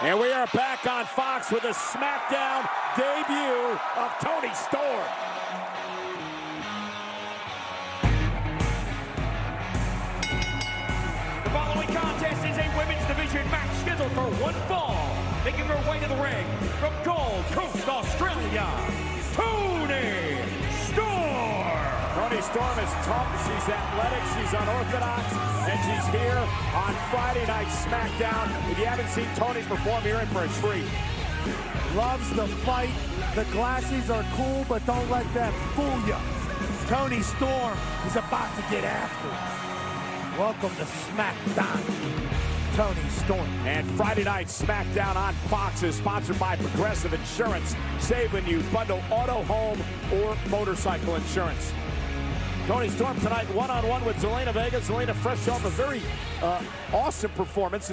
And we are back on Fox with a SmackDown debut of Toni Storm. The following contest is a women's division match scheduled for one fall. Making her way to the ring from Gold Coast, Australia, Toni Storm. Toni Storm is tough, she's athletic, she's unorthodox, she's here on Friday Night SmackDown. If you haven't seen Toni perform, you're in for a treat. Loves the fight. The glasses are cool, but don't let that fool you. Toni Storm is about to get after it. Welcome to SmackDown. Toni Storm. And Friday Night SmackDown on Fox is sponsored by Progressive Insurance, saving you bundle auto, home, or motorcycle insurance. Toni Storm tonight one-on-one with Zelina Vega. Zelina fresh off a very uh, awesome performance.